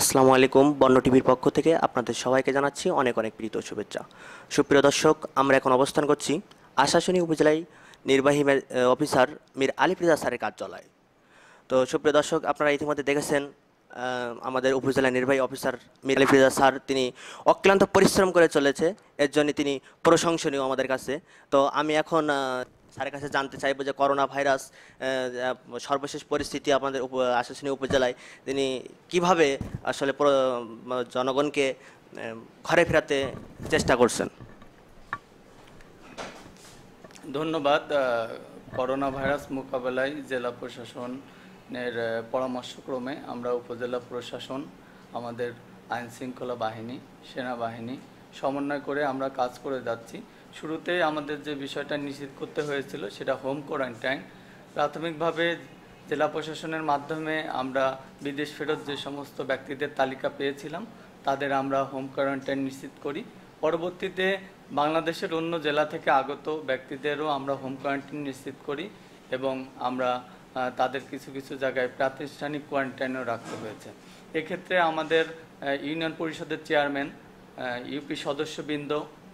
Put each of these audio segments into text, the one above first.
আসসালামু আলাইকুম, বন্য টিভির পক্ষ থেকে আপনাদের সবাইকে জানাচ্ছি অনেক অনেক প্রীত শুভেচ্ছা। সুপ্রিয় দর্শক, আমরা এখন অবস্থান করছি আশাশুনি উপজেলায় নির্বাহী অফিসার মীর আলিপ্রিজা স্যারের কার্যালয়। তো সুপ্রিয় দর্শক, আপনারা ইতিমধ্যে দেখেছেন আমাদের উপজেলা নির্বাহী অফিসার মীর আলিপ্রিজা স্যার, তিনি অক্লান্ত পরিশ্রম করে চলেছে। এর জন্য তিনি প্রশংসনীয় আমাদের কাছে। তো আমি এখন স্যারের কাছে জানতে চাইব যে করোনা ভাইরাস সর্বশেষ পরিস্থিতি আমাদের উপ আশাশুনি উপজেলায়। তিনি কীভাবে আসলে জনগণকে ঘরে ফেরাতে চেষ্টা করছেন? ধন্যবাদ করোনা ভাইরাস মোকাবেলায় জেলা প্রশাসনের পরামর্শক্রমে আমরা উপজেলা প্রশাসন, আমাদের আইন শৃঙ্খলা বাহিনী, সেনাবাহিনী সমন্বয় করে আমরা কাজ করে যাচ্ছি। শুরুতে আমাদের যে বিষয়টা নিশ্চিত করতে হয়েছিল সেটা হোম কোয়ারেন্টাইন। প্রাথমিকভাবে জেলা প্রশাসনের মাধ্যমে আমরা বিদেশ ফেরত যে সমস্ত ব্যক্তিদের তালিকা পেয়েছিলাম, তাদের আমরা হোম কোয়ারেন্টাইন নিশ্চিত করি। পরবর্তীতে বাংলাদেশের অন্য জেলা থেকে আগত ব্যক্তিদেরও আমরা হোম কোয়ারেন্টাইন নিশ্চিত করি এবং আমরা তাদের কিছু কিছু জায়গায় প্রাতিষ্ঠানিক কোয়ারেন্টাইনও রাখতে হয়েছে। এক্ষেত্রে আমাদের ইউনিয়ন পরিষদের চেয়ারম্যান ইউপি সদস্যবৃন্দ,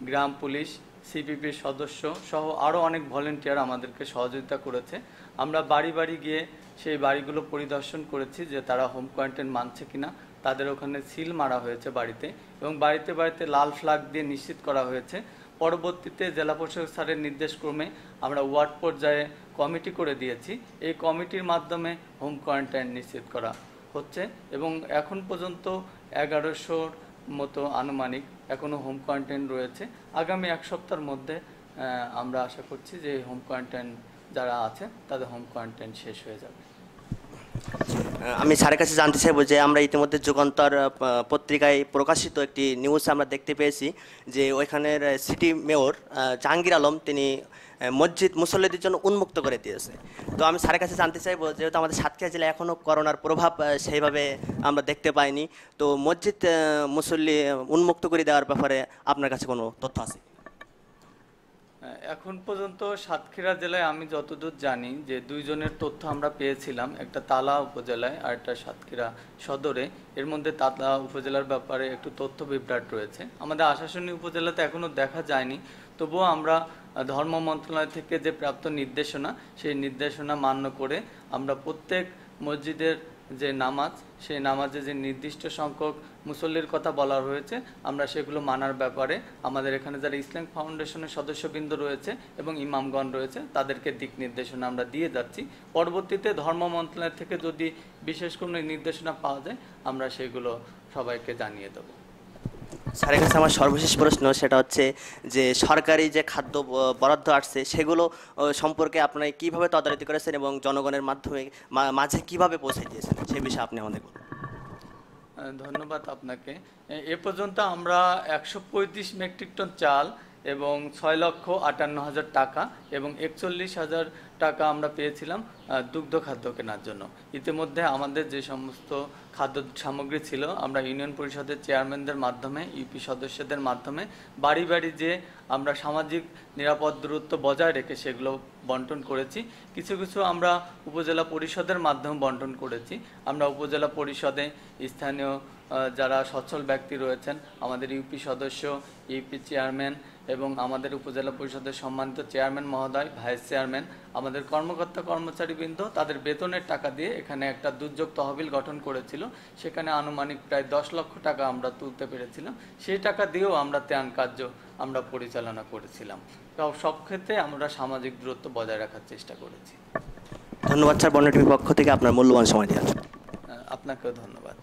গ্রাম পুলিশ সিপিপির সদস্য সহ আরও অনেক ভলেন্টিয়ার আমাদেরকে সহযোগিতা করেছে। আমরা বাড়ি বাড়ি গিয়ে সেই বাড়িগুলো পরিদর্শন করেছি যে তারা হোম কোয়ারেন্টাইন মানছে কিনা। তাদের ওখানে সিল মারা হয়েছে বাড়িতে এবং বাড়িতে বাড়িতে লাল ফ্ল্যাগ দিয়ে নিশ্চিত করা হয়েছে। পরবর্তীতে জেলা প্রশাসক স্যারের নির্দেশক্রমে আমরা ওয়ার্ড পর্যায়ে কমিটি করে দিয়েছি। এই কমিটির মাধ্যমে হোম কোয়ারেন্টাইন নিশ্চিত করা হচ্ছে এবং এখন পর্যন্ত এগারোশোর মতো আনুমানিক এখনও হোম কোয়ারেন্টাইন রয়েছে। আগামী এক সপ্তাহের মধ্যে আমরা আশা করছি যে হোম কোয়ারেন্টাইন যারা আছে, তাদের হোম কোয়ারেন্টাইন শেষ হয়ে যাবে। আমি স্যারের কাছে জানতে চাইব যে আমরা ইতিমধ্যে যুগান্তর পত্রিকায় প্রকাশিত একটি নিউজ আমরা দেখতে পেয়েছি যে ওইখানের সিটি মেয়র জাহাঙ্গীর আলম, তিনি মসজিদ মুসল্লিদের জন্য উন্মুক্ত করে দিয়েছে। তো আমি স্যারের কাছে জানতে চাইব, যেহেতু আমাদের সাতক্ষীরা জেলায় এখনও করোনার প্রভাব সেইভাবে আমরা দেখতে পাইনি, তো মসজিদ মুসল্লি উন্মুক্ত করে দেওয়ার ব্যাপারে আপনার কাছে কোনো তথ্য আছে? এখন পর্যন্ত সাতক্ষীরা জেলায় আমি যতদূর জানি যে দুইজনের তথ্য আমরা পেয়েছিলাম, একটা তালা উপজেলায় আর একটা সাতক্ষীরা সদরে। এর মধ্যে তালা উপজেলার ব্যাপারে একটু তথ্য বিভ্রাট রয়েছে। আমাদের আশাশুনি উপজেলাতে এখনও দেখা যায়নি, তবুও আমরা ধর্ম মন্ত্রণালয় থেকে যে প্রাপ্ত নির্দেশনা, সেই নির্দেশনা মান্য করে আমরা প্রত্যেক মসজিদের যে নামাজ, সেই নামাজে যে নির্দিষ্ট সংখ্যক মুসল্লির কথা বলা হয়েছে, আমরা সেগুলো মানার ব্যাপারে আমাদের এখানে যারা ইসলাম ফাউন্ডেশনের সদস্যবৃন্দ রয়েছে এবং ইমামগণ রয়েছে, তাদেরকে দিক নির্দেশনা আমরা দিয়ে যাচ্ছি। পরবর্তীতে ধর্ম মন্ত্রণালয় থেকে যদি বিশেষ কোনো নির্দেশনা পাওয়া যায়, আমরা সেগুলো সবাইকে জানিয়ে দেবো। স্যারের কাছে আমার সর্বশেষ প্রশ্ন সেটা হচ্ছে যে সরকারি যে খাদ্য বরাদ্দ আসছে, সেগুলো সম্পর্কে আপনারা কীভাবে তদারকি করেছেন এবং জনগণের মাধ্যমে মাঝে কীভাবে পৌঁছে দিয়েছেন সে বিষয়ে আপনি আমাদের বলুন। ধন্যবাদ আপনাকে এ পর্যন্ত আমরা একশো পঁয়ত্রিশ মেট্রিক টন চাল এবং ছয় লক্ষ আটান্ন হাজার টাকা এবং একচল্লিশ হাজার টাকা আমরা পেয়েছিলাম দুগ্ধ খাদ্য কেনার জন্য। ইতিমধ্যে আমাদের যে সমস্ত খাদ্য সামগ্রী ছিল, আমরা ইউনিয়ন পরিষদের চেয়ারম্যানদের মাধ্যমে, ইউপি সদস্যদের মাধ্যমে, বাড়ি বাড়ি যে আমরা সামাজিক নিরাপদ দূরত্ব বজায় রেখে সেগুলো বন্টন করেছি, কিছু কিছু আমরা উপজেলা পরিষদের মাধ্যমে বন্টন করেছি। আমরা উপজেলা পরিষদে স্থানীয় যারা সচ্ছল ব্যক্তি রয়েছেন, আমাদের ইউপি সদস্য, ইউপি চেয়ারম্যান এবং আমাদের উপজেলা পরিষদের সম্মানিত চেয়ারম্যান মহোদয়, ভাইস চেয়ারম্যান, আমাদের কর্মকর্তা কর্মচারীবৃন্দ তাদের বেতনের টাকা দিয়ে এখানে একটা দুর্যোগ তহবিল গঠন করেছিল। সেখানে আনুমানিক প্রায় দশ লক্ষ টাকা আমরা তুলতে পেরেছিলাম। সেই টাকা দিয়েও আমরা ত্রাণ কার্য আমরা পরিচালনা করেছিলাম। তো সব ক্ষেত্রে আমরা সামাজিক দূরত্ব বজায় রাখার চেষ্টা করেছি। ধন্যবাদ স্যার বন্য টিভির পক্ষ থেকে আপনার মূল্যবান সময় দেওয়ার জন্য। আপনাকেও ধন্যবাদ।